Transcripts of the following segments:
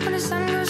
when the sun goes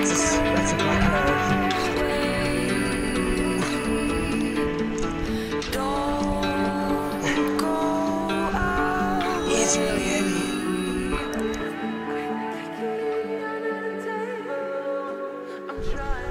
that's a, that's a black hole. it's really heavy. I'm trying.